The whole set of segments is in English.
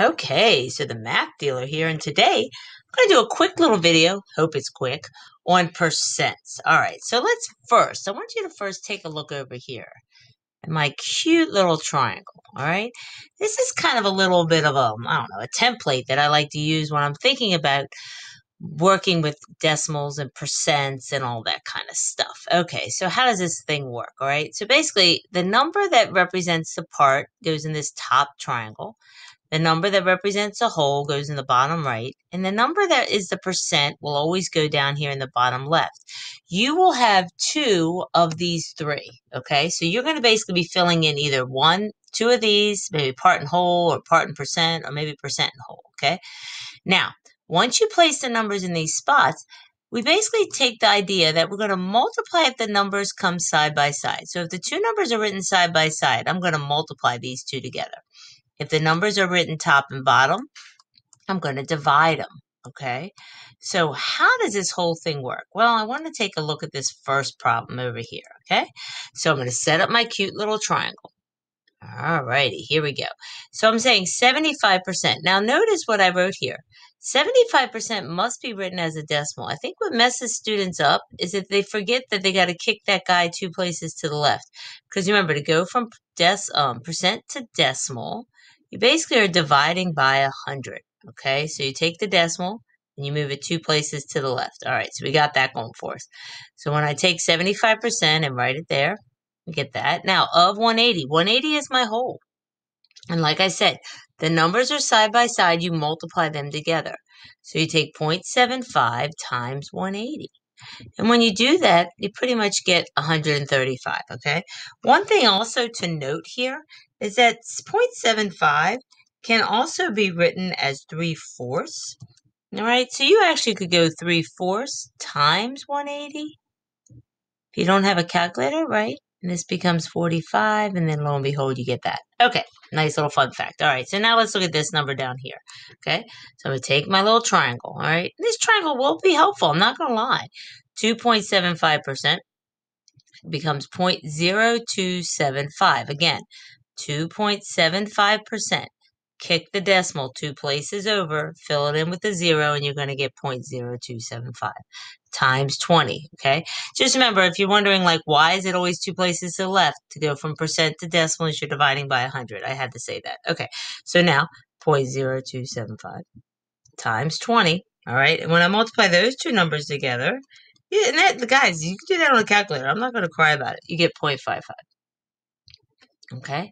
Okay, so the math dealer here, and today I'm going to do a quick little video, hope it's quick, on percents. All right, so let's first, I want you to first take a look over here at my cute little triangle, all right? This is kind of a little bit of a, I don't know, a template that I like to use when I'm thinking about working with decimals and percents and all that kind of stuff. Okay, so how does this thing work, all right? So basically, the number that represents the part goes in this top triangle. The number that represents a whole goes in the bottom right, and the number that is the percent will always go down here in the bottom left. You will have two of these three, okay? So you're going to basically be filling in either one, two of these, maybe part and whole, or part and percent, or maybe percent and whole, okay? Now, once you place the numbers in these spots, we basically take the idea that we're going to multiply if the numbers come side by side. So if the two numbers are written side by side, I'm going to multiply these two together. If the numbers are written top and bottom, I'm going to divide them. Okay, so how does this whole thing work? Well, I want to take a look at this first problem over here. Okay, so I'm going to set up my cute little triangle. All righty, here we go. So I'm saying 75%. Now notice what I wrote here. 75% must be written as a decimal. I think what messes students up is that they forget that they got to kick that guy two places to the left. Because remember, to go from des- um, percent to decimal, you basically are dividing by 100, okay? So you take the decimal and you move it two places to the left. All right, so we got that going for us. So when I take 75% and write it there, we get that. Now, of 180, 180 is my whole. And like I said, the numbers are side by side, you multiply them together. So you take 0.75 times 180. And when you do that, you pretty much get 135, okay? One thing also to note here is that 0.75 can also be written as 3 fourths. All right, so you actually could go 3 fourths times 180. If you don't have a calculator, right? And this becomes 45, and then lo and behold, you get that. Okay, nice little fun fact. All right, so now let's look at this number down here. Okay, so I'm going to take my little triangle. All right, this triangle will be helpful. I'm not going to lie. 2.75% becomes 0.0275. Again, 2.75%. Kick the decimal two places over, fill it in with a zero, and you're going to get 0.0275 times 20, okay? Just remember, if you're wondering, like, why is it always two places to the left? To go from percent to decimal, you're dividing by 100. I had to say that. Okay, so now 0.0275 times 20, all right? And when I multiply those two numbers together, yeah, and that, guys, you can do that on a calculator. I'm not going to cry about it. You get 0.55. Okay.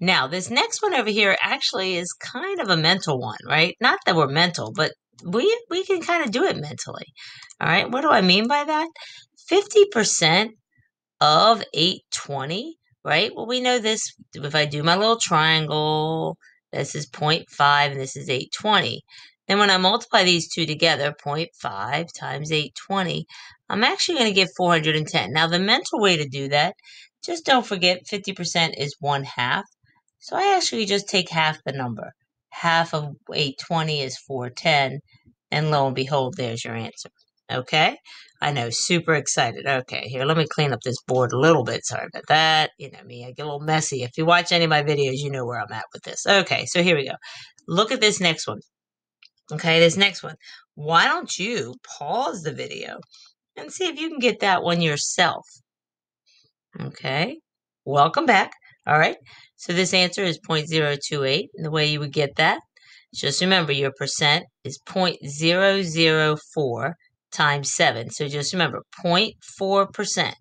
Now, this next one over here actually is kind of a mental one, right? Not that we're mental, but we we can kind of do it mentally. All right. What do I mean by that? 50% of 820, right? Well, we know this if I do my little triangle, this is 0.5 and this is 820. Then when I multiply these two together, 0.5 times 820, I'm actually going to get 410. Now, the mental way to do that just don't forget 50% is 1 half. So I actually just take half the number. Half of 820 is 410. And lo and behold, there's your answer. Okay? I know, super excited. Okay, here, let me clean up this board a little bit. Sorry about that. You know me, I get a little messy. If you watch any of my videos, you know where I'm at with this. Okay, so here we go. Look at this next one. Okay, this next one. Why don't you pause the video and see if you can get that one yourself? Okay, welcome back. All right, so this answer is 0.028. And the way you would get that, just remember your percent is 0.004 times 7. So just remember 0.4%.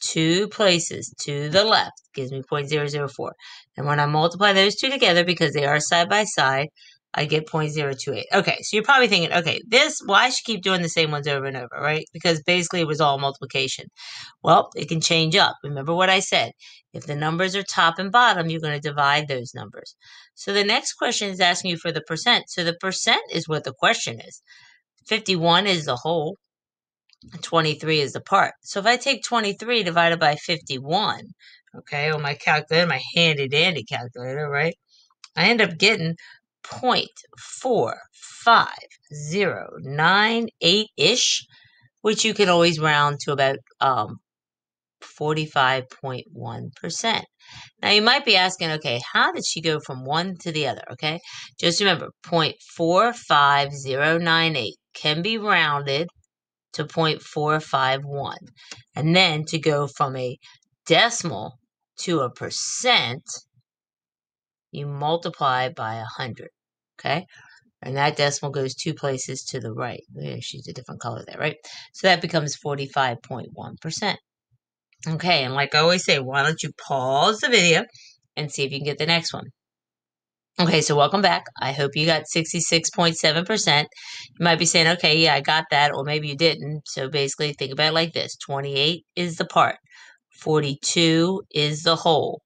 Two places to the left gives me 0.004. And when I multiply those two together, because they are side by side, I get 0.028. Okay, so you're probably thinking, okay, this, why should keep doing the same ones over and over, right? Because basically it was all multiplication. Well, it can change up. Remember what I said. If the numbers are top and bottom, you're going to divide those numbers. So the next question is asking you for the percent. So the percent is what the question is. 51 is the whole. 23 is the part. So if I take 23 divided by 51, okay, on my calculator, my handy dandy calculator, right? I end up getting point four five zero nine eight ish, which you can always round to about um, 45.1%. Now you might be asking, okay, how did she go from one to the other? Okay, just remember 0.45098 can be rounded to 0.451. And then to go from a decimal to a percent, you multiply by 100. Okay, and that decimal goes two places to the right. She's a different color there, right? So that becomes 45.1%. Okay, and like I always say, why don't you pause the video and see if you can get the next one. Okay, so welcome back. I hope you got 66.7%. You might be saying, okay, yeah, I got that, or maybe you didn't. So basically, think about it like this 28 is the part, 42 is the whole.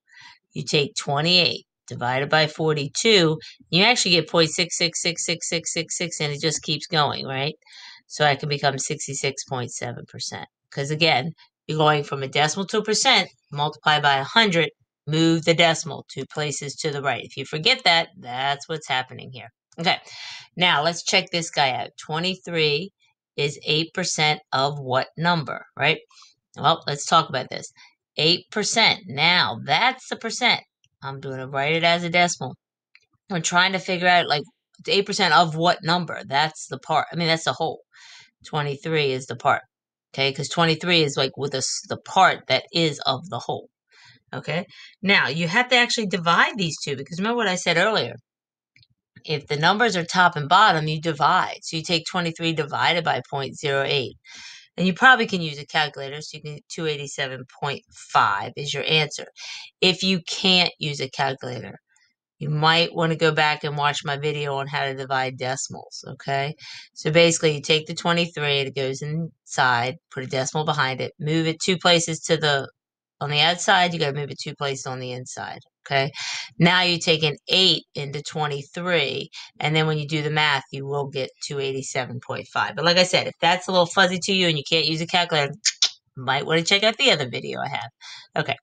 You take 28 divided by 42, you actually get 0.666666, and it just keeps going, right? So I can become 66.7%. Because again, you're going from a decimal to a percent, multiply by 100, move the decimal two places to the right. If you forget that, that's what's happening here. Okay, now let's check this guy out. 23 is 8% of what number, right? Well, let's talk about this. 8%. Now, that's the percent. I'm doing to write it as a decimal. I'm trying to figure out like 8% of what number. That's the part. I mean, that's the whole. 23 is the part. Okay, because 23 is like with us the part that is of the whole. Okay, now you have to actually divide these two because remember what I said earlier. If the numbers are top and bottom, you divide. So you take 23 divided by 0.08. And you probably can use a calculator, so you can 287.5 is your answer. If you can't use a calculator, you might want to go back and watch my video on how to divide decimals, okay? So basically, you take the 23, it goes inside, put a decimal behind it, move it two places to the, on the outside, you got to move it two places on the inside, okay? Now you take an 8 into 23, and then when you do the math, you will get 287.5. But like I said, if that's a little fuzzy to you and you can't use a calculator, might want to check out the other video I have. Okay.